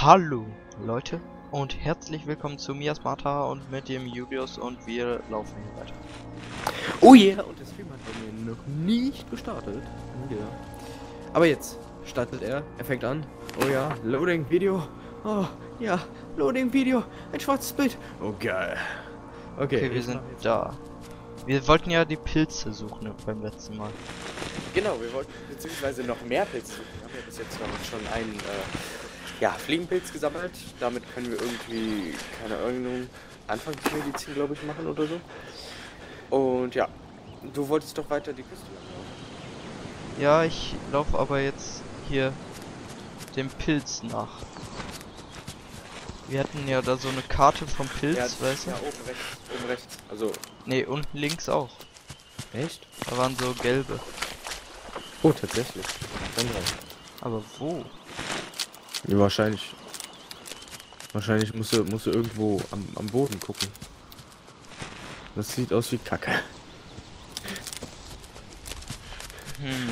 Hallo Leute und herzlich willkommen zu Mias Martha und mit dem Julius und wir laufen hier weiter. Oh yeah, und der Stream hat bei mir noch nicht gestartet. Yeah. Aber jetzt startet er, er fängt an. Oh ja, Loading Video. Oh ja, Loading Video, ein schwarzes Bild. Oh geil. Okay, Okay, wir sind da. Wir wollten ja die Pilze suchen beim letzten Mal. Genau, wir wollten beziehungsweise noch mehr Pilze suchen. Wir haben ja bis jetzt noch schon einen äh, ja, Fliegenpilz gesammelt. Damit können wir irgendwie, keine Ahnung, Anfangsmedizin, glaube ich, machen oder so. Und ja, du wolltest doch weiter die Küste laufen. Ja, ich laufe aber jetzt hier dem Pilz nach. Wir hatten ja da so eine Karte vom Pilz, ja, weißt du? ja, oben rechts, oben rechts. Also, Ne, unten links auch. echt? Da waren so gelbe. Oh, tatsächlich. Dann rein. Aber wo? Ja, wahrscheinlich. Wahrscheinlich musst du, musst du irgendwo am, am Boden gucken. Das sieht aus wie Kacke. Hm.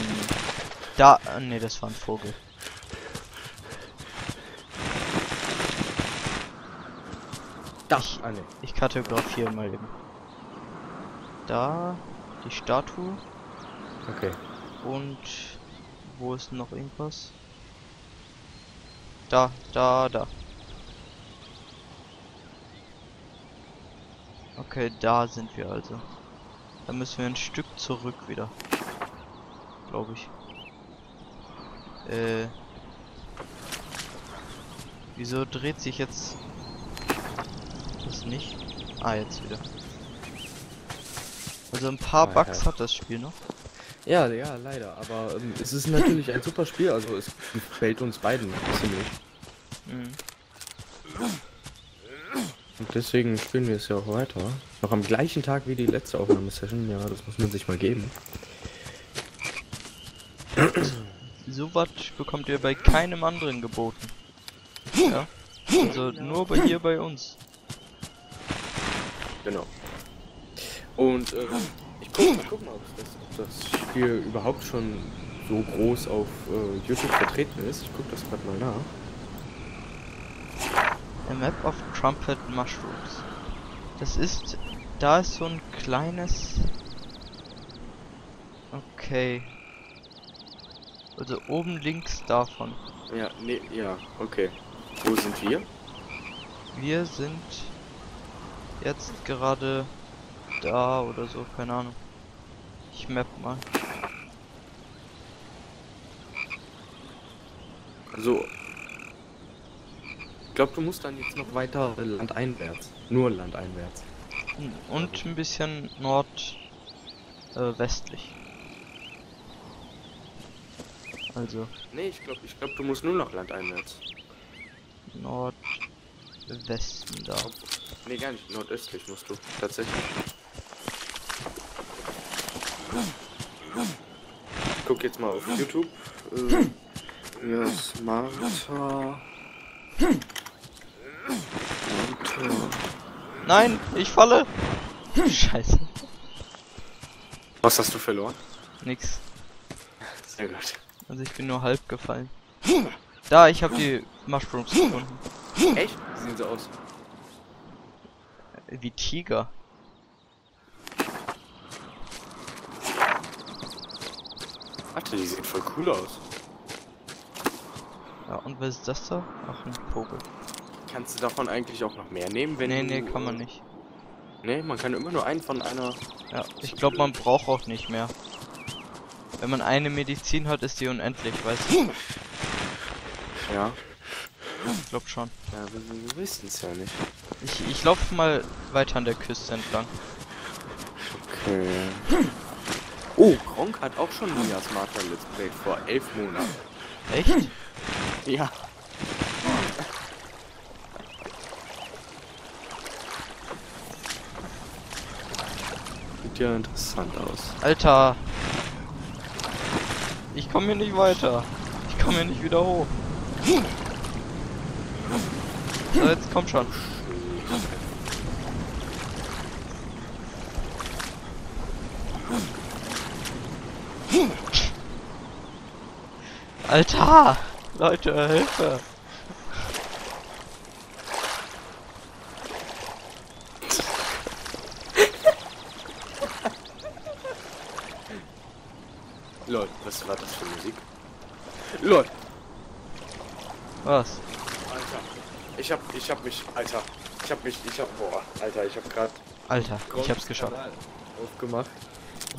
Da, ne, das war ein Vogel. Da. Ich- Ah, nee. Ich kartografiere mal eben. Da die Statue Okay. und wo ist noch irgendwas? Da, da, da. Okay, da sind wir also. Da müssen wir ein Stück zurück wieder. Glaube ich. Äh. Wieso dreht sich jetzt das nicht? Ah, jetzt wieder. Also ein paar Ah, Bugs hat das Spiel noch. Ja, ja, leider. Aber ähm, es ist natürlich ein super Spiel. Also es gefällt uns beiden ziemlich. Mhm. Und deswegen spielen wir es ja auch weiter. Noch am gleichen Tag wie die letzte Aufnahmesession. Ja, das muss man sich mal geben. Sowas bekommt ihr bei keinem anderen geboten. Ja. Also nur bei hier bei uns. Genau. Und äh, ich guck, mal- guck mal, ob das, ob das Spiel überhaupt schon so groß auf äh, YouTube vertreten ist. Ich guck das gerade mal nach. A Map of Trumpet Mushrooms. Das ist. Da ist so ein kleines. Okay. Also oben links davon. Ja, nee, ja, okay. Wo sind wir? Wir sind jetzt gerade da oder so, keine Ahnung. Ich map mal. Also, ich glaube, du musst dann jetzt noch weiter landeinwärts. Nur landeinwärts. Und ein bisschen nord äh. Also Nee, ich glaube, ich glaub, du musst nur noch landeinwärts. Nordwesten da. Nee, gar nicht. Nordöstlich musst du. Tatsächlich. Ich guck jetzt mal auf YouTube. Äh, ja, Smarter. Smarter. Nein, ich falle! Scheiße. Was hast du verloren? Nix. Sehr gut. Also ich bin nur halb gefallen. Da, ich habe die Mushrooms gefunden. Echt? Wie sehen sie aus? Wie Tiger. Warte, die sehen voll cool aus. Ja, und was ist das da? Ach, ein Vogel. Kannst du davon eigentlich auch noch mehr nehmen, wenn nee, du... nee, kann man äh, nicht. Nee, man kann immer nur einen von einer... Ja, ich glaube, man braucht auch nicht mehr. Wenn man eine Medizin hat, ist die unendlich, weißt du? Ja. Ich glaube schon. Ja, wir, wir wissen es ja nicht. Ich, ich laufe mal weiter an der Küste entlang. Okay. Oh, Gronk hat auch schon Mia Smarter Let's Play vor elf Monaten. Echt? Ja. Sieht ja interessant aus. Alter! Ich komme hier nicht weiter. Ich komme hier nicht wieder hoch. So, jetzt komm schon. Alter! Leute, Hilfe! Lol, was war das für Musik? Lol! Was? Alter, ich hab, ich hab mich, Alter, ich hab mich, ich hab, boah, Alter, ich hab grad... Alter, ich hab's geschafft. ...aufgemacht.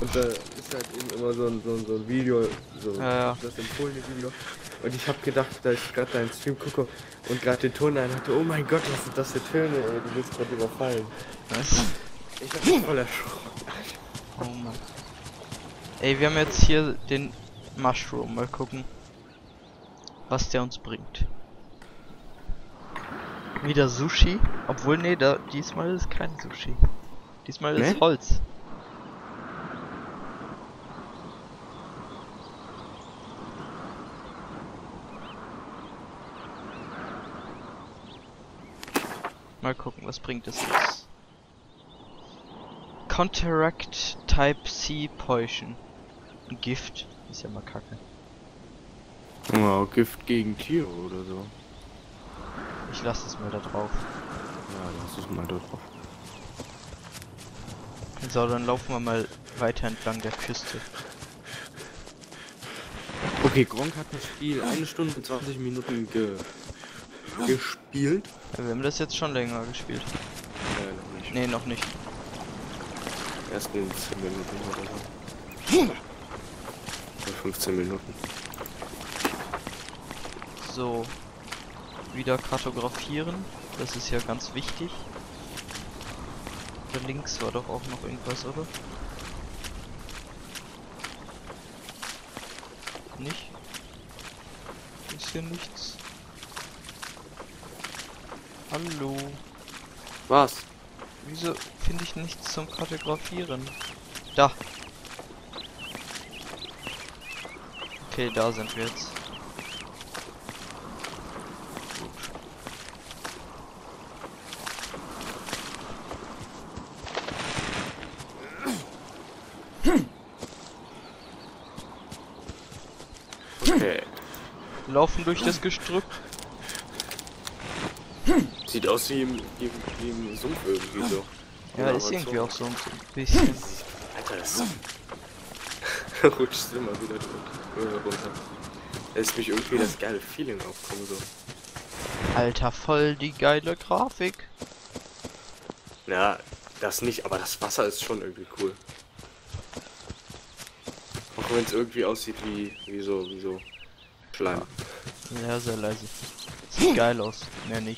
Und da ist halt eben immer so ein, so ein, so ein Video, so ja, ja. das empfohlene Video. Und ich hab gedacht, da ich gerade deinen Stream gucke und gerade den Ton ein hatte, oh mein Gott, was sind das für Töne, ey, du bist gerade überfallen. Was? Ich hab mich voll erschrocken. Oh Mann. Ey, wir haben jetzt hier den Mushroom. Mal gucken, was der uns bringt. Wieder Sushi. Obwohl, nee, da, diesmal ist kein Sushi. Diesmal ist Nee? Holz. Mal gucken, was bringt es jetzt. Counteract Type C Poison. Gift. Ist ja mal kacke. Oh, Gift gegen Tiere oder so. Ich lasse es mal da drauf. Ja, lass es mal da drauf. So, dann laufen wir mal weiter entlang der Küste. Okay, Gronk hat das Spiel eine Stunde und 20 Minuten ge gespielt. Ja, wir haben das jetzt schon länger gespielt. Äh, noch nicht. Nee, noch nicht. Erst in 10 Minuten oder so. Oder 15 Minuten. So. Wieder kartografieren. Das ist ja ganz wichtig. Da links war doch auch noch irgendwas, oder? Nicht? Ist hier nichts? Hallo? Was? Wieso finde ich nichts zum Kartografieren? Da. Okay, da sind wir jetzt. Okay. Laufen durch das Gestrüpp. Sieht aus wie im, wie, wie im Sumpf irgendwie so. Ja, ist irgendwie auch so ein bisschen. Alter, das rutscht immer wieder drunter, runter. Lässt mich irgendwie das geile Feeling aufkommen so. Alter, voll die geile Grafik. Ja, das nicht, aber das Wasser ist schon irgendwie cool. Auch wenn es irgendwie aussieht wie, wie so, wie so Schleim. Ja, sehr leise. Sieht geil aus. Mehr nicht.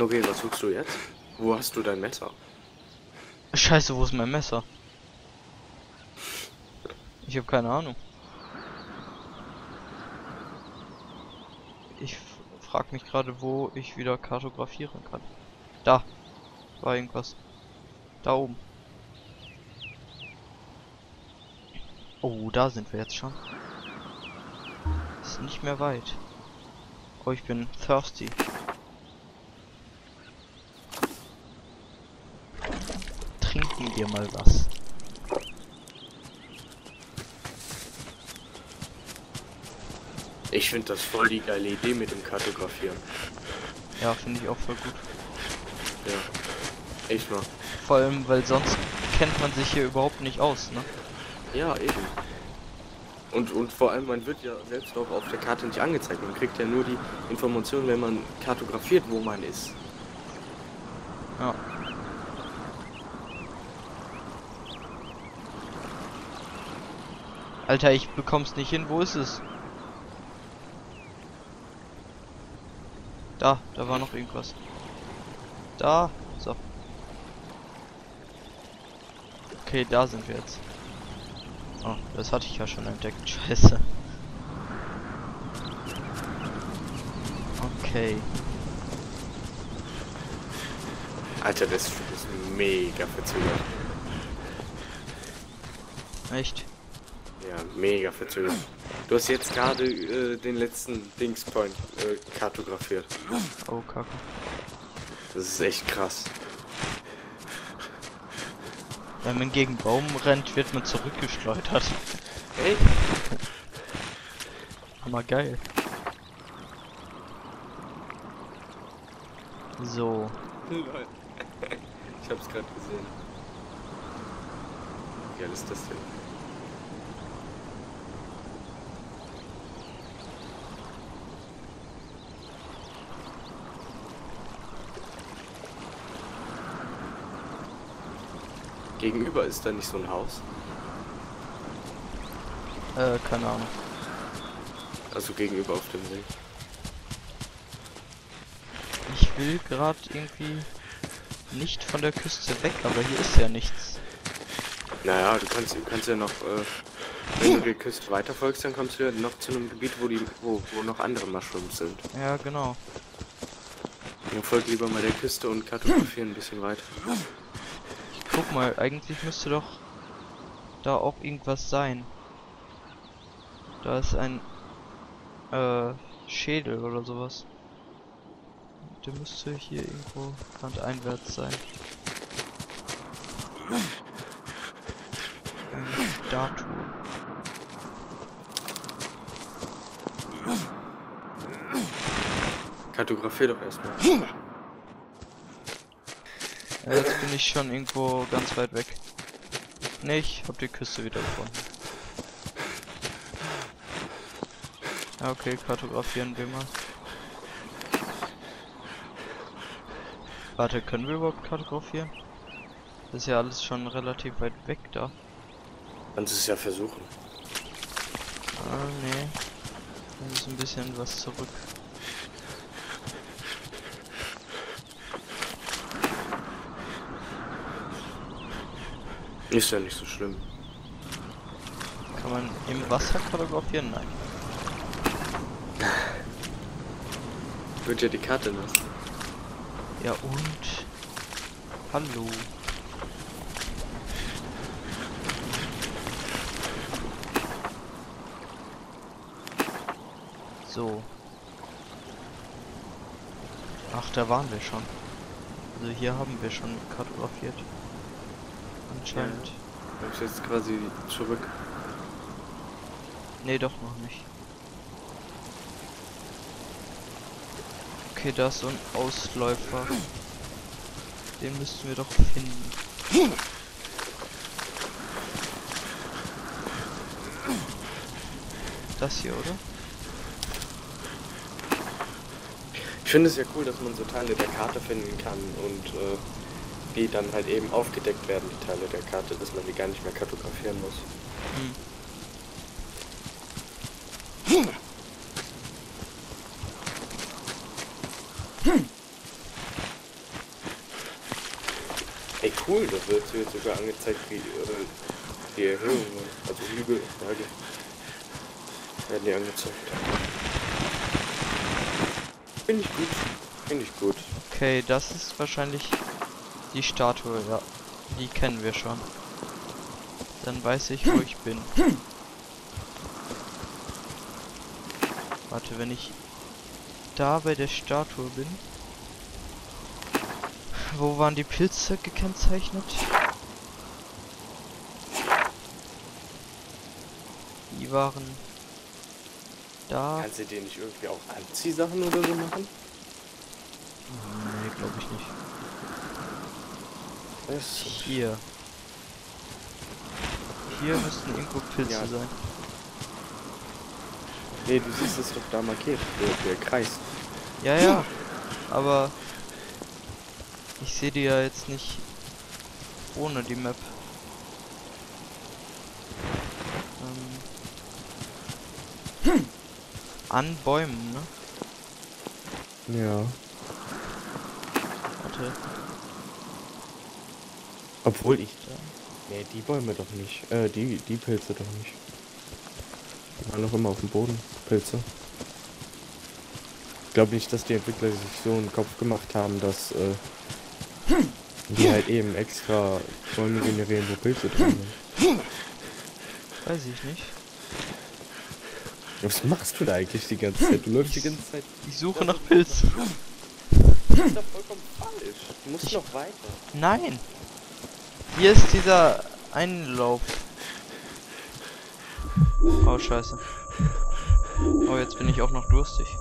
Okay, was suchst du jetzt? Wo hast du dein Messer? Scheiße, wo ist mein Messer? Ich habe keine Ahnung. Ich frag mich gerade, wo ich wieder kartografieren kann. Da war irgendwas. Da oben. Oh, da sind wir jetzt schon. Ist nicht mehr weit. Oh, ich bin thirsty. Wir mal was. Ich finde das voll die geile Idee mit dem Kartografieren. Ja, finde ich auch voll gut. Ja. Echt mal. Vor allem, weil sonst kennt man sich hier überhaupt nicht aus, ne? Ja, eben. Und, und vor allem, man wird ja selbst auch auf der Karte nicht angezeigt. Man kriegt ja nur die Information, wenn man kartografiert, wo man ist. Ja. Alter, ich bekomm's nicht hin. Wo ist es? Da, da war noch irgendwas. Da, so. Okay, da sind wir jetzt. Oh, das hatte ich ja schon entdeckt. Scheiße. Okay. Alter, das ist mega verzögert. Echt? Mega verzögert. Du hast jetzt gerade äh, den letzten Dingspoint äh, kartografiert. Oh, kacke. Das ist echt krass. Wenn man gegen Baum rennt, wird man zurückgeschleudert. Ey, Hammer geil. So, ich hab's gerade gesehen. geil ist das denn? Gegenüber ist da nicht so ein Haus. Äh, keine Ahnung. Also gegenüber auf dem See. Ich will gerade irgendwie nicht von der Küste weg, aber hier ist ja nichts. Naja, du kannst, du kannst ja noch, äh, wenn du die Küste weiterfolgst, dann kommst du ja noch zu einem Gebiet, wo die, wo, wo noch andere Mushrooms sind. Ja, genau. Dann folg lieber mal der Küste und kartografieren ein bisschen weiter. Guck mal, eigentlich müsste doch da auch irgendwas sein. Da ist ein äh, Schädel oder sowas. Der müsste hier irgendwo landeinwärts sein. Eine Statue. Kartografier doch erstmal. Ja, jetzt bin ich schon irgendwo ganz weit weg. Ne, ich hab die Küste wieder gefunden. Ja, okay, kartografieren wir mal. Warte, können wir überhaupt kartografieren? Das ist ja alles schon relativ weit weg da. Kannst es ja versuchen. Ah, nee. Da ist ein bisschen was zurück. Ist ja nicht so schlimm. Kann man im Wasser kartografieren? Nein. Wird ja die Karte nass. Ja und? Hallo. So. Ach, da waren wir schon. Also hier haben wir schon kartografiert. Anscheinend. Hab ich jetzt quasi zurück. Nee, doch noch nicht. Okay, da ist so ein Ausläufer. Den müssten wir doch finden. Das hier, oder? Ich finde es ja cool, dass man so Teile der Karte finden kann und äh, die dann halt eben aufgedeckt werden, die Teile der Karte, dass man die gar nicht mehr kartografieren muss. Hm. Ey cool, da wird jetzt sogar angezeigt, wie äh, die Erhöhungen, also Hügel, Berge, werden die angezeigt. Finde ich gut. Finde ich gut. Okay, das ist wahrscheinlich die Statue, ja. Die kennen wir schon. Dann weiß ich, wo ich bin. Warte, wenn ich da bei der Statue bin. Wo waren die Pilze gekennzeichnet? Die waren da. Kannst du dir nicht irgendwie auch Anziehsachen oder so machen? Nee, glaube ich nicht. Das Hier. Hier müssten irgendwo Pilze Ja. sein. Nee, du siehst es doch da markiert, der, der Kreis. Ja, ja. Aber ich sehe die ja jetzt nicht ohne die Map. Ähm, an Bäumen, ne? Ja. Warte. Obwohl ich. Da. Nee, die Bäume doch nicht. Äh, die, die Pilze doch nicht. Die waren noch immer auf dem Boden. Pilze. Ich glaube nicht, dass die Entwickler sich so einen Kopf gemacht haben, dass äh, die halt eben extra Bäume generieren, wo Pilze drin sind. Weiß ich nicht. Was machst du da eigentlich die ganze Zeit? Du läufst die ganze Zeit. Ich suche nach Pilzen. Das ist doch vollkommen falsch. Du musst Ich- noch weiter. Nein. Hier ist dieser Einlauf. Oh, scheiße. Oh, jetzt bin ich auch noch durstig.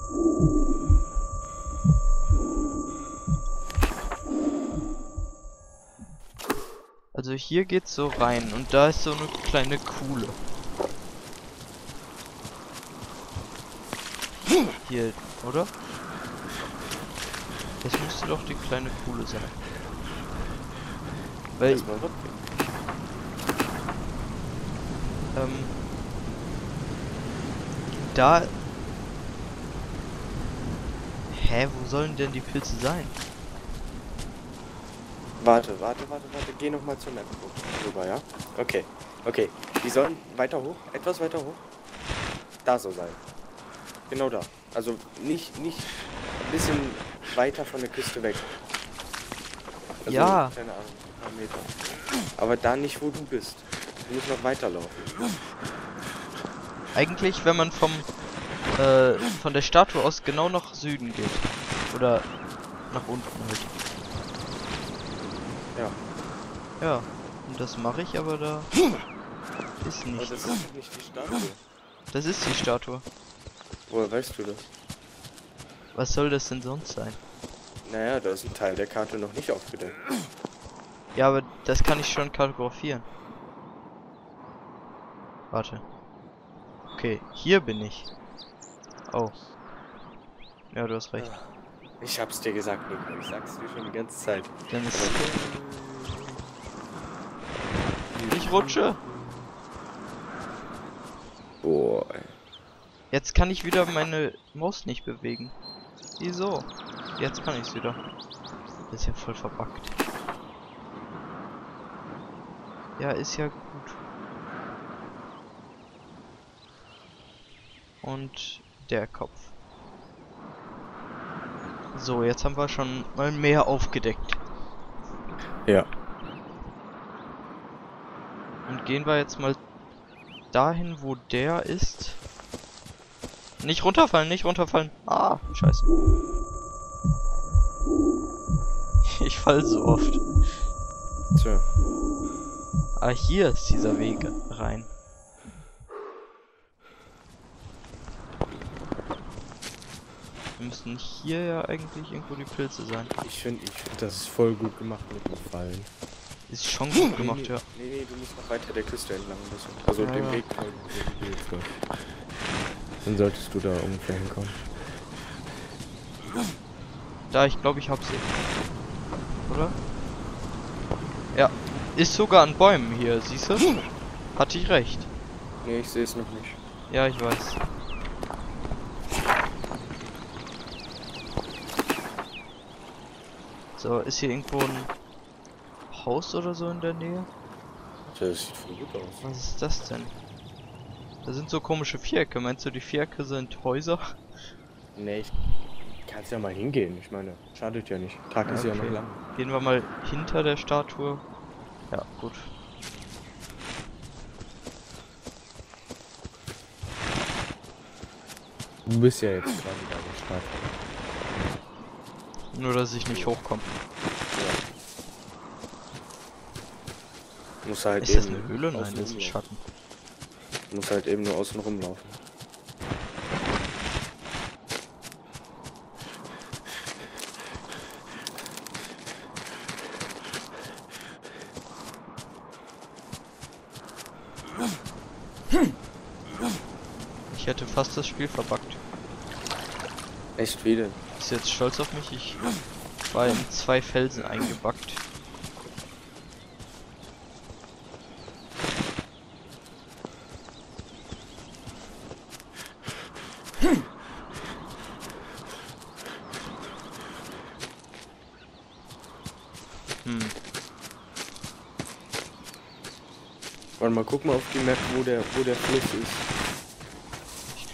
Also hier geht's so rein und da ist so eine kleine Kuhle. Hier, oder? Das müsste doch die kleine Kuhle sein. Weil, rücken. ähm, da... Hä, wo sollen denn die Pilze sein? Warte, warte, warte, warte. Geh nochmal zur Map rüber, ja? Okay, okay. Die sollen weiter hoch, etwas weiter hoch. Da so sein. Genau da. Also nicht, nicht ein bisschen weiter von der Küste weg. Also, Ja. Keine Ahnung, paar Meter. Aber da nicht, wo du bist. Du musst noch weiterlaufen. Eigentlich, wenn man vom äh, von der Statue aus genau nach Süden geht. Oder nach unten halt. Ja. Ja, und das mache ich, aber da ist Aber nichts. das ist nicht die Statue. Das ist die Statue. Woher weißt du das? Was soll das denn sonst sein? Naja, da ist ein Teil der Karte noch nicht aufgedeckt. Ja, aber das kann ich schon kartografieren. Warte. Okay, hier bin ich. Oh. Ja, du hast recht. Ich hab's dir gesagt, Nico. Ich sag's dir schon die ganze Zeit. Dann ist ich rutsche. Boah. Jetzt kann ich wieder meine Maus nicht bewegen. Wieso? Jetzt kann ich's wieder. Das ist ja voll verbuggt. Ja, ist ja gut. Und der Kopf. So, jetzt haben wir schon mal mehr aufgedeckt. Ja. Und gehen wir jetzt mal dahin, wo der ist. Nicht runterfallen, nicht runterfallen. Ah, scheiße. Ich fall so oft. Tja. Ah, hier ist dieser Weg rein. Wir müssten hier ja eigentlich irgendwo die Pilze sein. Ich finde, ich find, das ist voll gut gemacht mit dem Fallen. Ist schon gut gemacht, nee, ja. Nee, nee, du musst noch weiter der Küste entlang bisschen. Also Ja, dem ja. Weg folgen. Dann solltest du da ungefähr hinkommen. Da, ich glaube, ich hab sie. Oder? Ja. Ist sogar an Bäumen hier, siehst du? Hatte ich recht. Nee, ich sehe es noch nicht. Ja, ich weiß. So, ist hier irgendwo ein Haus oder so in der Nähe? Das sieht voll gut aus. Was ist das denn? Da sind so komische Vierecke. Meinst du, die Vierecke sind Häuser? Nee, ich kannst ja mal hingehen. Ich meine, schadet ja nicht. Tag ist ja noch Okay. lang. Gehen wir mal hinter der Statue. Ja, gut. Du bist ja jetzt quasi bei der Stadt. Nur, dass ich nicht hochkomme. Muss halt Ist das eben eine Höhle? Nein, das ist ein. Schatten. Muss halt eben nur außen rumlaufen. Ich hätte fast das Spiel verbuggt. Echt viele. Ist jetzt stolz auf mich? Ich war in zwei Felsen eingebackt. Hm, Warte mal, guck mal auf die Map, wo der, wo der Fluss ist.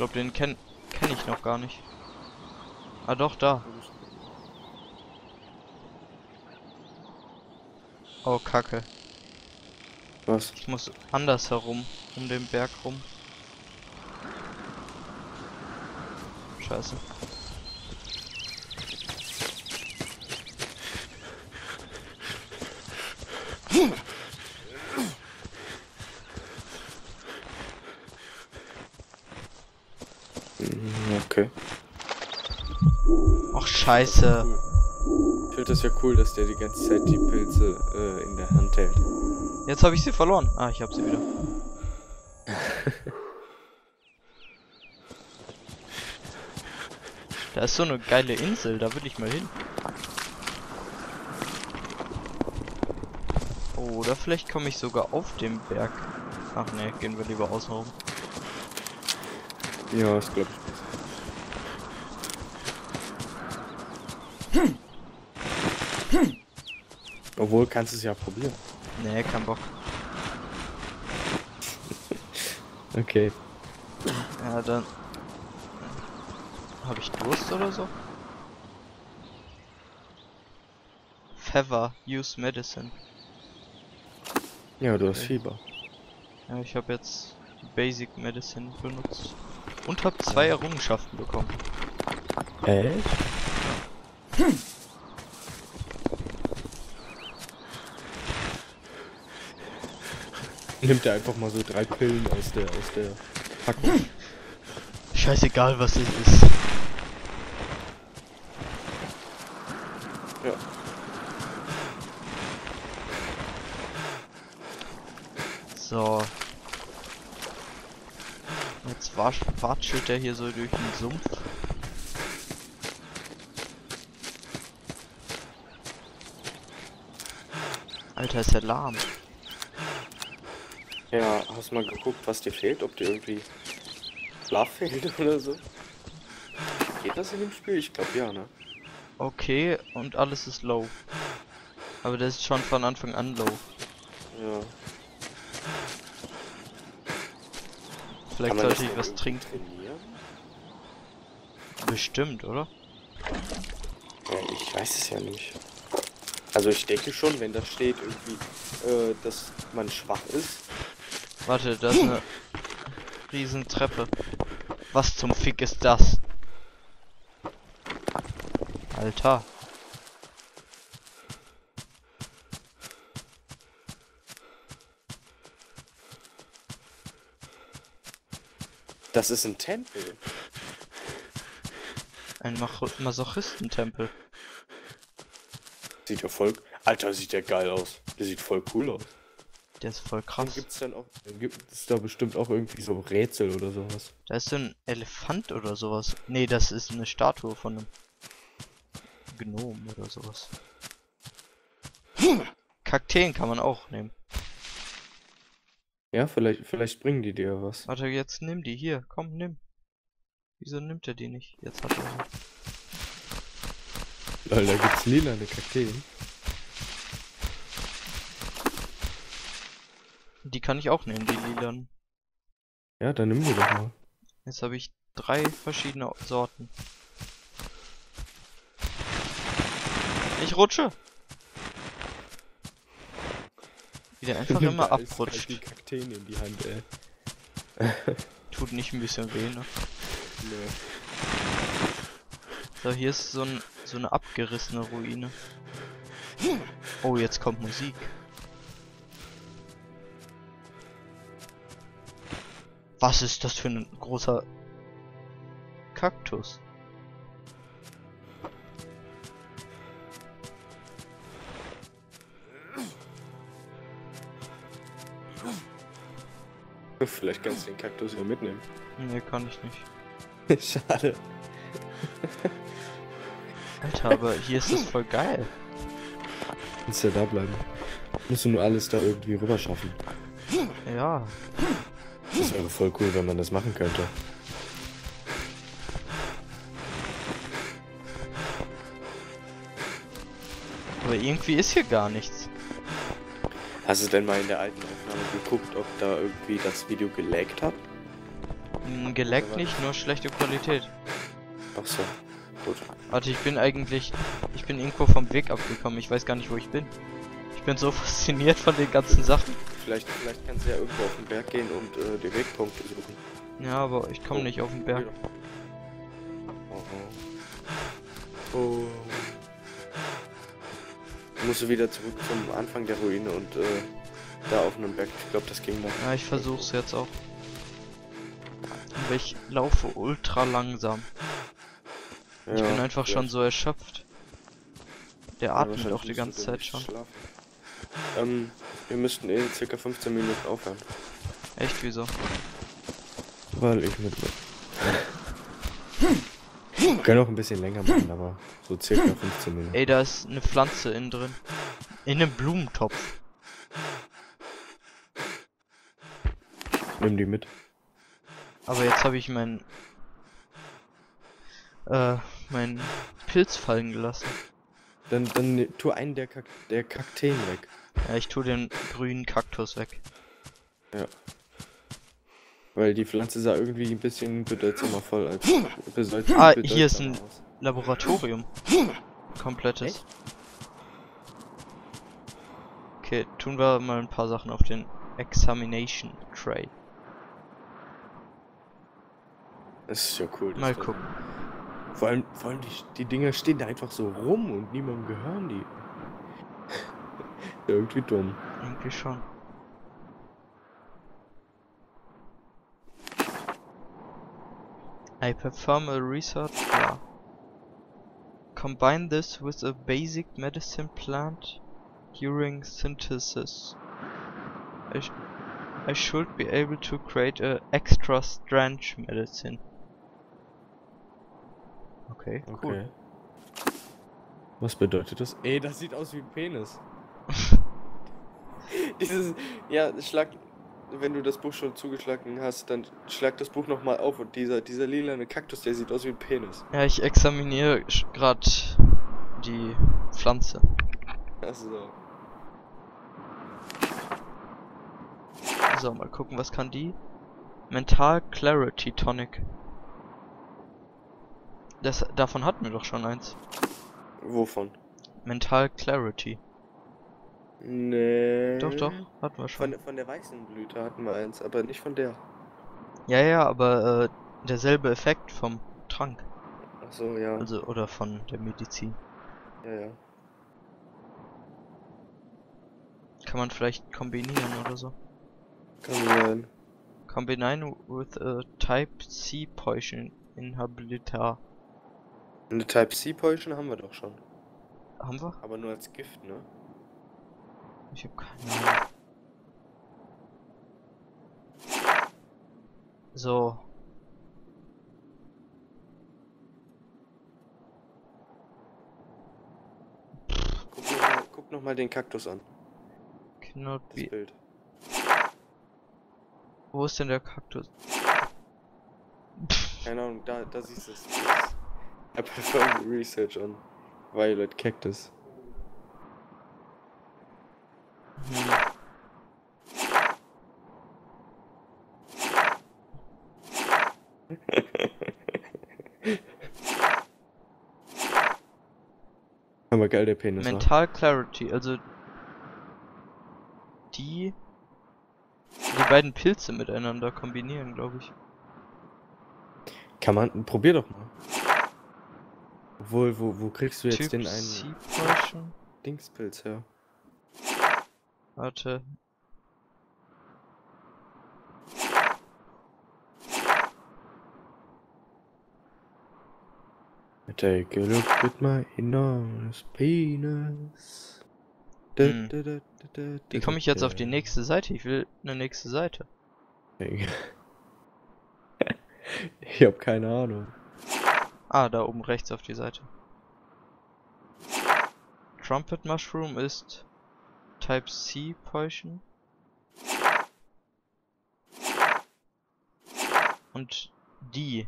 Ich glaube, den kenn kenn ich noch gar nicht. Ah doch, da. Oh, Kacke. Was? Ich muss anders herum, um den Berg rum. Scheiße. Mhm, Scheiße. Ich finde das ja cool, dass der die ganze Zeit die Pilze äh, in der Hand hält. Jetzt habe ich sie verloren. Ah, ich habe sie wieder. da ist so eine geile Insel, da will ich mal hin. Oder vielleicht komme ich sogar auf dem Berg. Ach ne, gehen wir lieber außen rum. Ja, das glaube ich. Obwohl, kannst du es ja probieren. Nee, kein Bock. Okay. Ja, dann... Habe ich Durst oder so? Feather, use medicine. Ja, du hast Okay. Fieber. Ja, ich habe jetzt Basic Medicine benutzt. Und habe zwei Errungenschaften bekommen. Echt? Nimmt er einfach mal so drei Pillen aus der aus der Packung. Scheißegal, was es ist. Ja. So. Jetzt watschelt er hier so durch den Sumpf. Alter, ist er lahm. Ja, hast mal geguckt, was dir fehlt? Ob dir irgendwie Schlaf fehlt oder so? Geht das in dem Spiel? Ich glaube ja, ne? Okay, und alles ist low. Aber das ist schon von Anfang an low. Ja. Vielleicht sollte ich was trinken. Trainieren? Bestimmt, oder? Ja, ich weiß es ja nicht. Also ich denke schon, wenn da steht irgendwie, äh, dass man schwach ist. Warte, da ist eine Riesentreppe. Was zum Fick ist das? Alter. Das ist ein Tempel. Ein Masochistentempel. Sieht ja voll. Alter, sieht der geil aus. Der sieht voll cool aus. Der ist voll Dann krass. gibt's dann auch. Dann gibt es da bestimmt auch irgendwie so Rätsel oder sowas. Da ist so ein Elefant oder sowas. Nee, das ist eine Statue von einem Gnom oder sowas. Kakteen kann man auch nehmen. Ja, vielleicht, vielleicht bringen die dir was. Warte, jetzt nimm die hier. Komm, nimm. Wieso nimmt er die nicht? Jetzt hat er sie. Da gibt's lilane Kakteen. Die kann ich auch nehmen, die lilan. Ja, dann nimm die doch mal. Jetzt habe ich drei verschiedene Sorten. Ich rutsche. Wie der einfach immer halt abrutscht. die Kakteen in die Hand, ey. Tut nicht ein bisschen weh, ne? Nee. So, hier ist so, ein, so eine abgerissene Ruine. Oh, jetzt kommt Musik. Was ist das für ein großer Kaktus? Vielleicht kannst du den Kaktus ja mitnehmen. Nee, kann ich nicht. Schade. Alter, aber hier ist das voll geil. Kannst ja da bleiben. Musst du nur alles da irgendwie rüber schaffen. Ja. Das wäre voll cool, wenn man das machen könnte. Aber irgendwie ist hier gar nichts. Hast du denn mal in der alten Aufnahme geguckt, ob da irgendwie das Video gelaggt hat? Hm, Geleckt nicht, nur schlechte Qualität. Ach so. Gut. Warte, ich bin eigentlich. Ich bin irgendwo vom Weg abgekommen. Ich weiß gar nicht, wo ich bin. Ich bin so fasziniert von den ganzen Sachen. Vielleicht, vielleicht kannst du ja irgendwo auf den Berg gehen und äh, die Wegpunkte suchen. Ja, aber ich komme Oh, nicht auf den Berg. Oh. oh. Musst du wieder zurück zum Anfang der Ruine und äh, da auf einem Berg. Ich glaube, das ging dann. Ja, ich versuch's jetzt auch. Aber ich laufe ultra langsam. Ich Ja, bin einfach ja. schon so erschöpft. Der atmet auch die ganze Zeit schon. schlafen. Ähm, wir müssten in circa 15 Minuten aufhören. Echt, wieso? Weil ich mit. Können auch ein bisschen länger machen, aber so circa 15 Minuten. Ey, da ist eine Pflanze innen drin. In einem Blumentopf. Nimm die mit. Aber jetzt habe ich mein äh, mein Pilz fallen gelassen. Dann, dann tu einen der, Kak der Kakteen weg. Ja, ich tue den grünen Kaktus weg. Weil die Pflanze sah irgendwie ein bisschen bedeutsamer voll als. bedeut Ah, hier ist ein- bedeutsamer aus. Laboratorium. Komplettes. Echt? Okay, tun wir mal ein paar Sachen auf den Examination Tray. Das ist ja cool. Mal gucken. Vor allem, vor allem die, die Dinger stehen da einfach so rum und niemandem gehören die. Irgendwie dumm. Irgendwie schon. I perform a research blah. Combine this with a basic medicine plant during synthesis. I, sh I should be able to create a extra strange medicine. Okay, cool. Okay. Was bedeutet das? Ey, das sieht aus wie ein Penis. Dieses, ja, schlag, wenn du das Buch schon zugeschlagen hast, dann schlag das Buch nochmal auf und dieser, dieser lilane Kaktus, der sieht aus wie ein Penis. Ja, ich examiniere gerade die Pflanze. Also, So, mal gucken, was kann die? Mental Clarity Tonic. Das, davon hatten wir doch schon eins. wovon? Mental Clarity. Nee. Doch, doch, hatten wir schon. Von, von der weißen Blüte hatten wir eins, aber nicht von der. Ja, ja, aber äh, derselbe Effekt vom Trank. Achso, ja. Also, oder von der Medizin. Ja, ja. Kann man vielleicht kombinieren oder so. Sein. Combine with a Type C Poison Inhibitor. Eine Type-C Potion haben wir doch schon. Haben wir? Aber nur als Gift, ne? Ich hab keine Ahnung. So. Guck noch, mal, guck noch mal den Kaktus an. Cannot Das. Bild. Wo ist denn der Kaktus? Keine Ahnung, da, da siehst du es. Perform research on Violet Cactus. Hm. Aber geil, der Penis. Mental Clarity, also die die beiden Pilze miteinander kombinieren, glaube ich. Kann man, probier doch mal. Obwohl, wo, wo kriegst du jetzt Typ den einen. Dingspilz her? Warte. Take a look at my enormous penis. Da, Hm. da, da, Wie komme ich jetzt auf die nächste Seite? Ich will eine nächste Seite. Ich hab keine Ahnung. Ah, da oben rechts auf die Seite. Trumpet Mushroom ist Type C Poison. Und die.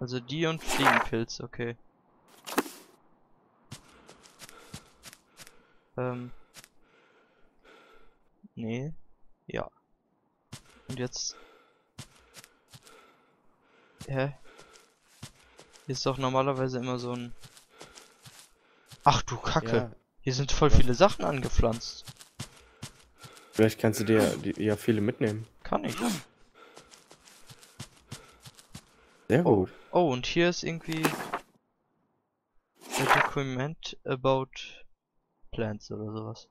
Also die und Fliegenpilz, okay. Ähm. Nee. Ja. Und jetzt. Hä? Hier ist doch normalerweise immer so ein. Ach du Kacke. Ja, Hier sind voll viele Sachen angepflanzt. vielleicht kannst du dir die, ja viele mitnehmen. Kann ich. Sehr gut. Oh, und hier ist irgendwie. A document about plants oder sowas.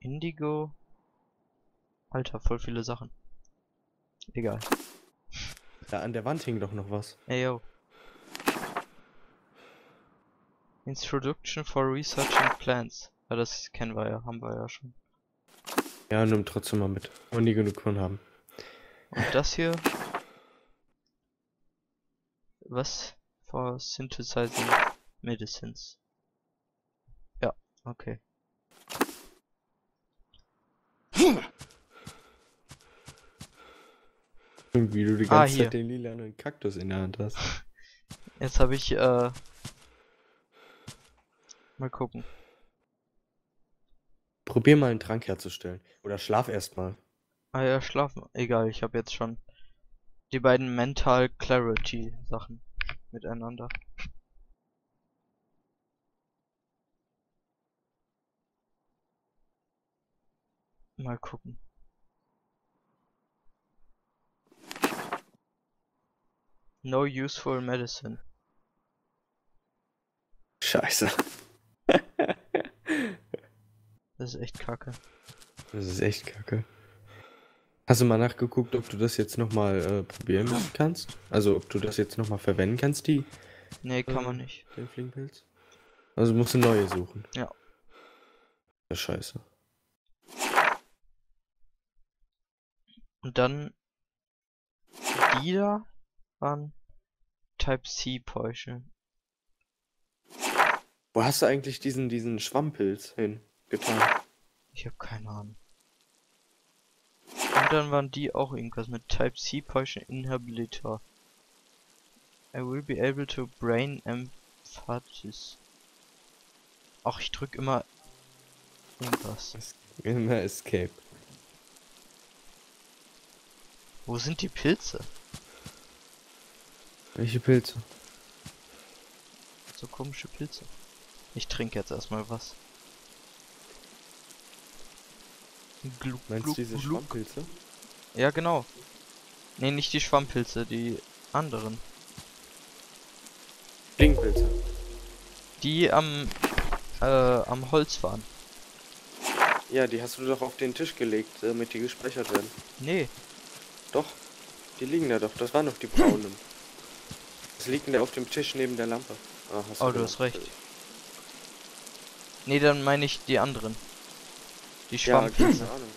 Indigo. Alter, voll viele Sachen. Egal. Da an der Wand hing doch noch was. Ey yo. Introduction for Researching Plants. Ja, das kennen wir ja, haben wir ja schon. Ja, nimm trotzdem mal mit. Wollen die genug von haben. Und das hier. Was? For synthesizing medicines. Ja, okay. Wie du die Ah, ganze hier. Zeit den lilanen Kaktus in der Hand hast. Jetzt habe ich, äh. Mal gucken. Probier mal einen Trank herzustellen. Oder schlaf erstmal. Ah ja, schlafen. Egal, ich habe jetzt schon die beiden Mental Clarity Sachen miteinander. Mal gucken. No useful medicine. Scheiße. Das ist echt kacke. Das ist echt kacke. Hast du mal nachgeguckt, ob du das jetzt nochmal äh, probieren kannst? Also ob du das jetzt nochmal verwenden kannst, die, Nee, kann man Ähm. nicht. den Fliegenpilz? Also musst du neue suchen. Ja. Ja, scheiße. Und dann die da waren Type C Porsche. Wo hast du eigentlich diesen, diesen Schwammpilz hingetan? Ich habe keine Ahnung. Und dann waren die auch irgendwas mit Type C Poison Inhibitor. I will be able to brain emphasis. Ach, ich drück immer irgendwas. Immer Escape. Wo sind die Pilze? Welche Pilze? So komische Pilze. Ich trinke jetzt erstmal was. Gluck, Meinst du diese gluck. Schwammpilze? Ja, genau. Nee, nicht die Schwammpilze, die anderen. Fliegenpilze. Die am äh, am Holz waren. Ja, die hast du doch auf den Tisch gelegt, damit die gespeichert werden. Nee, Doch, die liegen da doch. Das waren doch die braunen. Das liegt da auf dem Tisch neben der Lampe. Ah, hast oh, du hast recht. Nee, dann meine ich die anderen. Die Ja, Schwammpilze. Ahnung.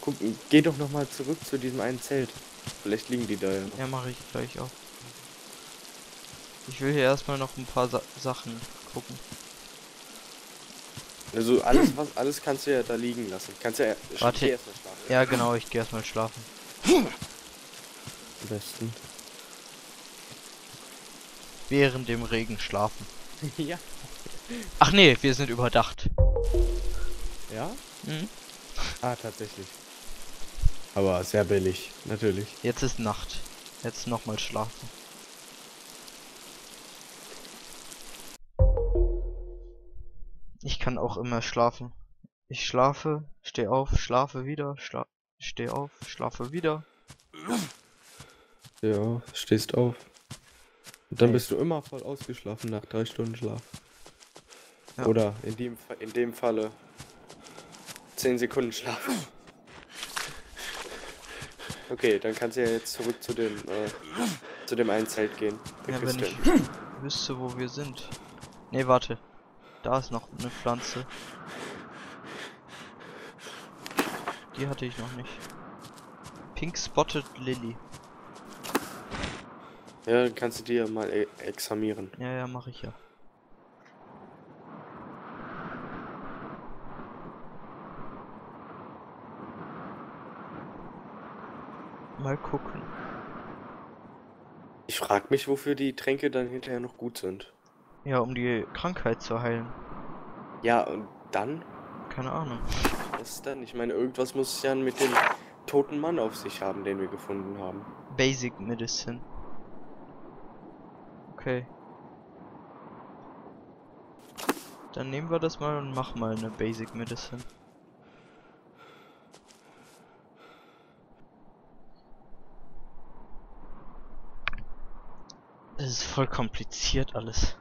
Guck, geh doch nochmal zurück zu diesem einen Zelt. Vielleicht liegen die da ja noch. Ja, mache ich gleich auch. Ich will hier erstmal noch ein paar Sa Sachen gucken. Also alles, was, alles kannst du ja da liegen lassen. Kannst ja Warte. geh erst mal schlafen. Ja, genau, ich gehe erstmal schlafen. Am besten. Während dem Regen schlafen. ja. Ach nee, wir sind überdacht. Ja? Mhm. Ah, tatsächlich. Aber sehr billig, natürlich. Jetzt ist Nacht. Jetzt nochmal schlafen. Ich kann auch immer schlafen. Ich schlafe, stehe auf, schlafe wieder, schla stehe auf, schlafe wieder. Ja, stehst auf. Und dann bist du immer voll ausgeschlafen nach drei Stunden Schlaf. Ja. Oder in dem, in dem Falle 10 Sekunden Schlaf. Okay, dann kannst du ja jetzt zurück zu dem, äh, zu dem einen Zelt gehen. Ja, wenn ich wüsste, wo wir sind. Nee, warte. Da ist noch eine Pflanze. Die hatte ich noch nicht. Pink Spotted Lily. Ja, dann kannst du ja mal e examieren. Ja, ja, mache ich ja. Mal gucken. Ich frag mich, wofür die Tränke dann hinterher noch gut sind. Ja, um die Krankheit zu heilen. Ja, und dann? Keine Ahnung. Was dann? Ich meine, irgendwas muss es ja mit dem toten Mann auf sich haben, den wir gefunden haben. Basic Medicine. Okay. Dann nehmen wir das mal und machen mal eine Basic Medicine. Es ist voll kompliziert alles.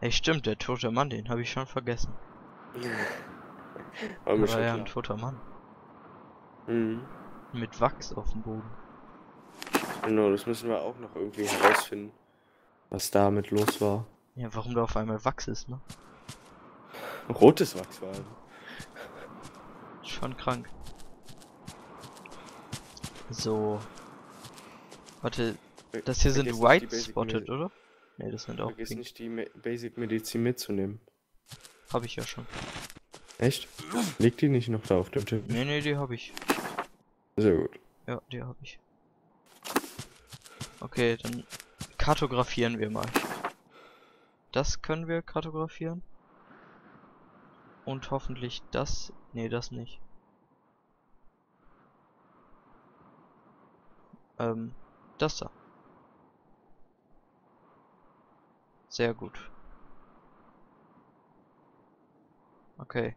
Ey, stimmt, der tote Mann, den habe ich schon vergessen. War War ja ein toter Mann. Mhm. Mit Wachs auf dem Boden. Genau, das müssen wir auch noch irgendwie herausfinden, was damit los war. Ja, warum da auf einmal Wachs ist, ne? Rotes Wachs war. Schon krank. So. Warte, das hier sind White Spotted, oder? Ne, das sind auch Vergiss pink. nicht die Me Basic Medizin mitzunehmen. Hab ich ja schon. Echt? Liegt die nicht noch da auf dem Tisch? Ne, ne, die hab ich. Sehr gut. Ja, die hab ich. Okay, dann kartografieren wir mal. Das können wir kartografieren. Und hoffentlich das. Ne, das nicht. Ähm, das da. Sehr gut. Okay.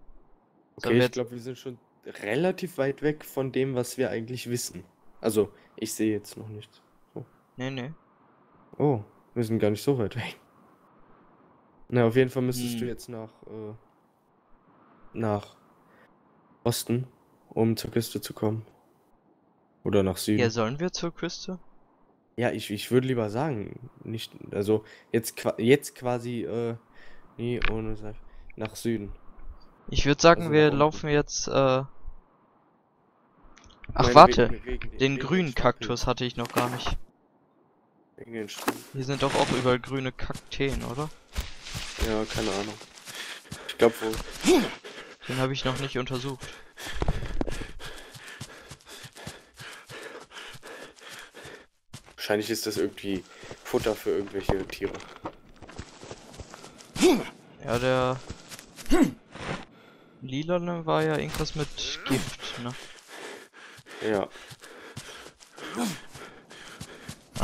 Okay, ich glaube, wir sind schon relativ weit weg von dem, was wir eigentlich wissen. Also, ich sehe jetzt noch nichts. Ne, ne. Oh, wir sind gar nicht so weit weg. Na, auf jeden Fall müsstest du Hm. jetzt nach, äh, nach Osten, um zur Küste zu kommen. Oder nach Süden. Ja, sollen wir zur Küste? Ja, ich, ich würde lieber sagen, nicht, also jetzt, jetzt quasi, äh, nee, ohne Sag, nach Süden. Ich würde sagen, Also wir laufen jetzt, äh... Ach, warte. Den grünen den Stapeln. Kaktus hatte ich noch gar nicht. Wegen den Stapeln. Hier sind doch auch überall grüne Kakteen, oder? Ja, keine Ahnung. Ich glaube wohl. Den habe ich noch nicht untersucht. Wahrscheinlich ist das irgendwie Futter für irgendwelche Tiere. Ja, der... Lilane war ja irgendwas mit Gift, ne? Ja,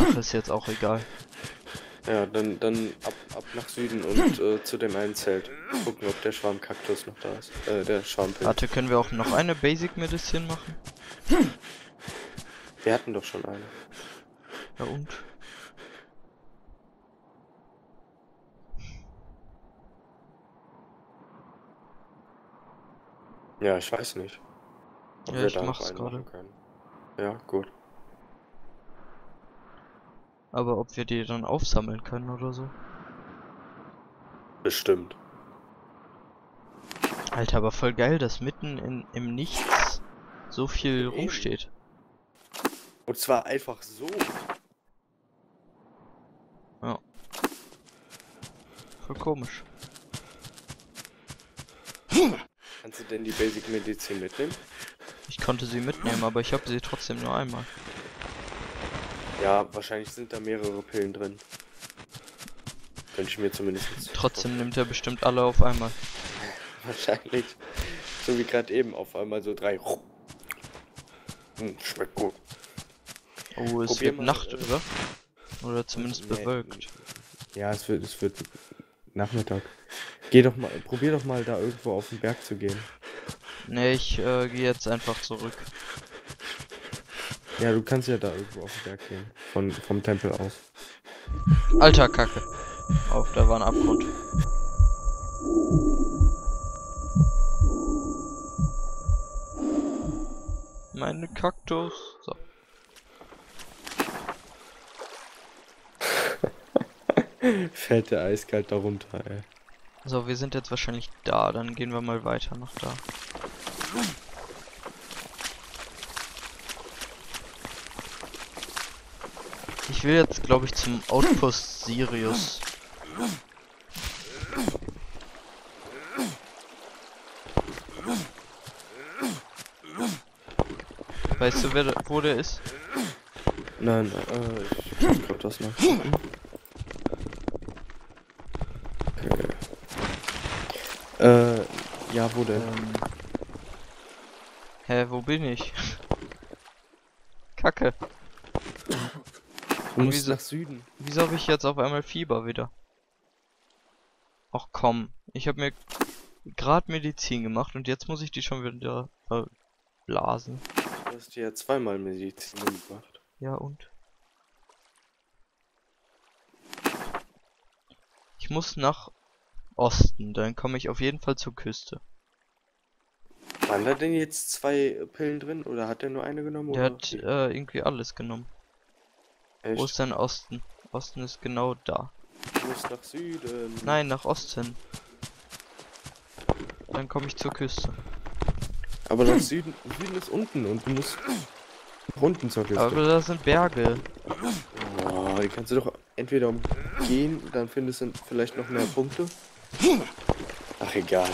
Ach, ist jetzt auch egal. ja, dann, dann ab, ab nach Süden und äh, zu dem einen Zelt. Gucken, ob der Schwarmkaktus noch da ist. Äh, der Schwarmpilz. Warte, können wir auch noch eine Basic Medicine machen? Wir hatten doch schon eine. Ja und? Ja, ich weiß nicht. Ob Ja, wir ich da mach's gerade. Ja, gut. Aber ob wir die dann aufsammeln können oder so? Bestimmt. Alter, aber voll geil, dass mitten in, im Nichts so viel Eben. rumsteht. Und zwar einfach so. Voll komisch. Kannst du denn die Basic Medizin mitnehmen? Ich konnte sie mitnehmen, aber ich habe sie trotzdem nur einmal. Ja, wahrscheinlich sind da mehrere Pillen drin. Könnte ich mir zumindest. Trotzdem nimmt er bestimmt alle auf einmal. Wahrscheinlich. So wie gerade eben auf einmal so drei. Hm, schmeckt gut. Oh, es Probier wird mal, Nacht, äh, oder? Oder zumindest Nee, bewölkt. Ja, es wird, es wird Nachmittag. Geh doch mal, probier doch mal da irgendwo auf den Berg zu gehen. Ne, ich äh, gehe jetzt einfach zurück. Ja, du kannst ja da irgendwo auf den Berg gehen. Von, vom Tempel aus. Alter Kacke. Auf, da war ein Abgrund. Meine Kaktus. So. Fällt der eiskalt darunter, ey. So, wir sind jetzt wahrscheinlich da. Dann gehen wir mal weiter nach da. Will jetzt, glaube ich, zum Outpost Sirius. Weißt du, wer da, wo der ist? Nein, äh, ich grad das. Okay. Äh, ja, wo denn? Ähm. Hä, wo bin ich? Kacke. Du musst wieso- nach Süden. Wieso habe ich jetzt auf einmal Fieber wieder? Ach komm, ich habe mir gerade Medizin gemacht und jetzt muss ich die schon wieder verblasen. Du hast dir ja zweimal Medizin gemacht. Ja und? Ich muss nach Osten, dann komme ich auf jeden Fall zur Küste. Waren da denn jetzt zwei Pillen drin oder hat er nur eine genommen? Der oder hat äh, irgendwie alles genommen. Wo Echt? ist denn Osten? Osten ist genau da. Du musst nach Süden. Nein, nach Osten. Dann komme ich zur Küste. Aber nach Süden, Süden ist unten und du musst nach unten zur Küste. Aber da sind Berge. Oh, die kannst du doch entweder umgehen, dann findest du vielleicht noch mehr Punkte. Ach, egal.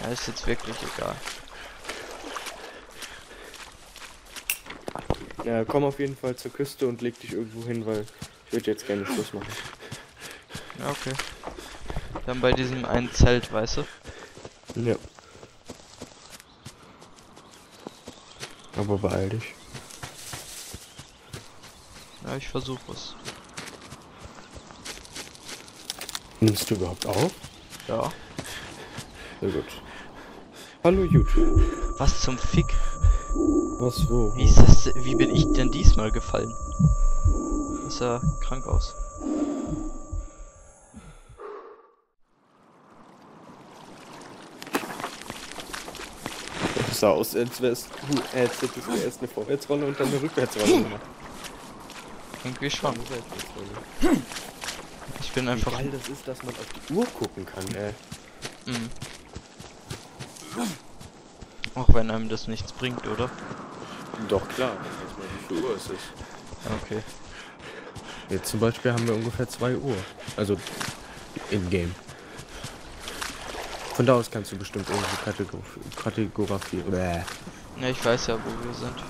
Ja, ist jetzt wirklich egal. Ja, komm auf jeden Fall zur Küste und leg dich irgendwo hin, weil ich würde jetzt gerne Schluss machen. Ja, okay. Dann bei diesem einen Zelt, weißt du? Ja. Aber beeil dich. Ja, ich versuche es. Nimmst du überhaupt auf? Ja. Sehr gut. Hallo YouTube. Was zum Fick? Was wo? Wie ist das? Wie bin ich denn diesmal gefallen? Das sah krank aus. Das sah aus, als wärst du, als hättest du erst eine Vorwärtsrolle und dann eine Rückwärtsrolle gemacht. Irgendwie schon. Ich bin Wie einfach. geil das ist, dass man auf die Uhr gucken kann, ey. Mhm. Auch wenn einem das nichts bringt, oder? Doch, klar. Weiß mal, wie viel Uhr es ist. Okay. Jetzt zum Beispiel haben wir ungefähr 2 Uhr. Also in-game. Von da aus kannst du bestimmt irgendwie Kategor Kategorafie. Ich weiß ja, wo wir sind.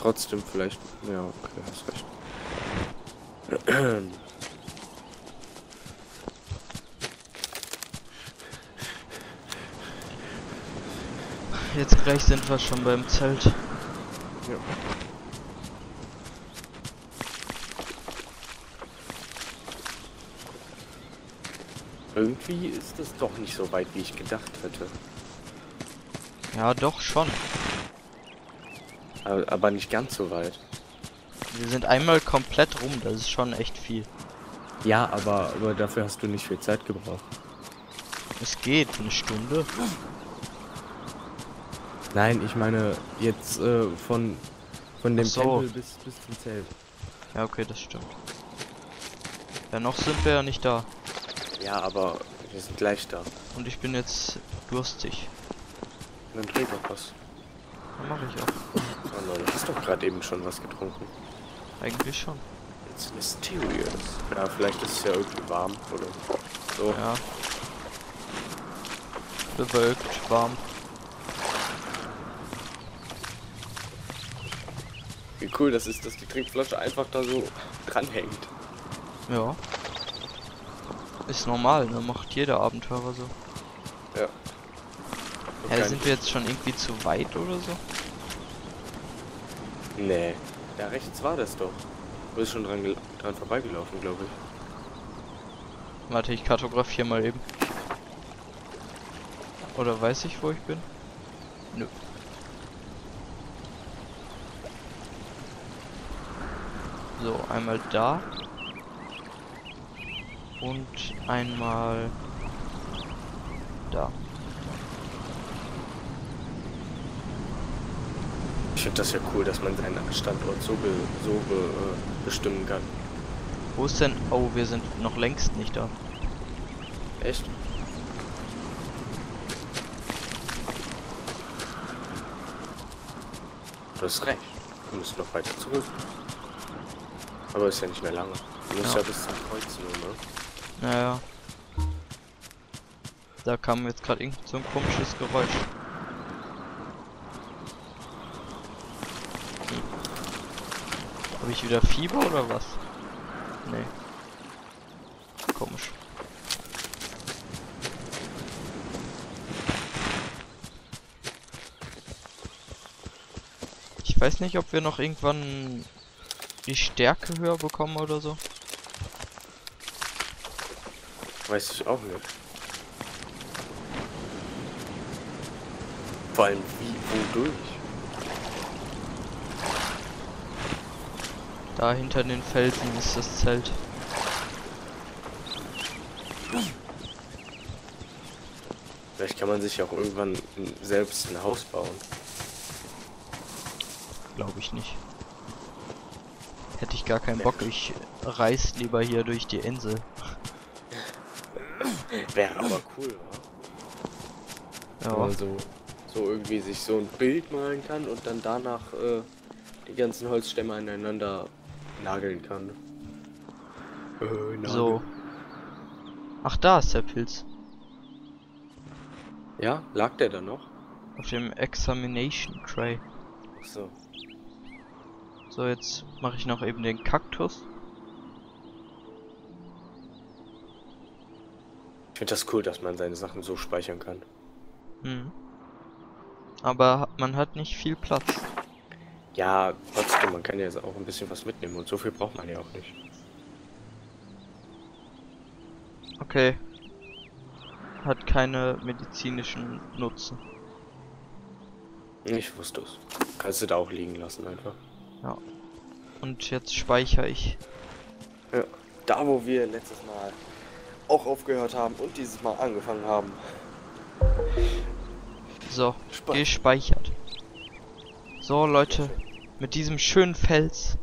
Trotzdem vielleicht. Ja, okay, hast recht. Jetzt gleich sind wir schon beim Zelt. Ja. Irgendwie ist es doch nicht so weit, wie ich gedacht hätte. Ja, doch schon. Aber, aber nicht ganz so weit. Wir sind einmal komplett rum, das ist schon echt viel. Ja, aber, aber dafür hast du nicht viel Zeit gebraucht. Es geht, eine Stunde. Nein, ich meine jetzt äh, von, von dem so. Tempel bis, bis zum Zelt. Ja, okay, das stimmt. Ja, noch sind wir ja nicht da. Ja, aber wir sind gleich da. Und ich bin jetzt durstig. Dann trink doch was. Dann mache ich auch. Oh Leute, du hast doch gerade eben schon was getrunken. Eigentlich schon. It's mysterious. Ja, vielleicht ist es ja irgendwie warm oder so. Ja. Bewölkt, warm. Wie cool das ist, dass die Trinkflasche einfach da so dranhängt. Ja. Ist normal, ne? Macht jeder Abenteurer so. Ja. Hä, sind wir jetzt schon irgendwie zu weit oder so? Nee. Da rechts war das doch. Du bist schon dran, dran vorbeigelaufen, glaube ich. Warte, ich kartografiere mal eben. Oder weiß ich, wo ich bin? Nö. So, einmal da. Und einmal da. Ich finde das ja cool, dass man seinen Standort so, be so be äh, bestimmen kann. Wo ist denn... Oh, wir sind noch längst nicht da. Echt? Du hast recht. Du musst noch weiter zurück. Aber ist ja nicht mehr lange. Du musst Ja. ja, bis zum Kreuz nur, ne? Naja. Da kam jetzt gerade irgend so ein komisches Geräusch. Hm. Habe ich wieder Fieber oder was? Nee. Komisch. Ich weiß nicht, ob wir noch irgendwann die Stärke höher bekommen oder so. Weiß ich auch nicht. Vor allem wie, wodurch? Da hinter den Felsen ist das Zelt. Vielleicht kann man sich auch irgendwann selbst ein Haus bauen. Glaube ich nicht. Ich gar keinen Bock. Ich reiß lieber hier durch die Insel. Wäre aber cool, wa? Ja. Man so, so irgendwie sich so ein Bild malen kann und dann danach äh, die ganzen Holzstämme aneinander nageln kann. Äh, nageln. So. Ach, da ist der Pilz. Ja, lag der da noch? Auf dem Examination Tray. Ach so. So, jetzt mache ich noch eben den Kaktus. Ich finde das cool, dass man seine Sachen so speichern kann. Hm. Aber man hat nicht viel Platz. Ja, trotzdem, man kann ja jetzt auch ein bisschen was mitnehmen und so viel braucht man ja auch nicht. Okay. Hat keine medizinischen Nutzen. Ich wusste es. Kannst du da auch liegen lassen einfach. Und jetzt speichere ich. Ja. Da, wo wir letztes Mal auch aufgehört haben und dieses Mal angefangen haben. So, Speichern. gespeichert. So, Leute, mit diesem schönen Fels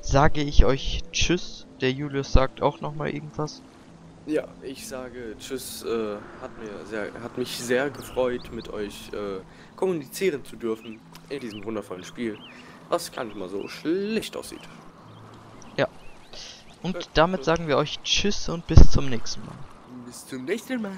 sage ich euch Tschüss. Der Julius sagt auch noch mal irgendwas. Ja, ich sage Tschüss. Äh, hat, mir sehr, hat mich sehr gefreut, mit euch äh, kommunizieren zu dürfen in diesem wundervollen Spiel, was gar nicht mal so schlecht aussieht. Und damit sagen wir euch Tschüss und bis zum nächsten Mal. Bis zum nächsten Mal.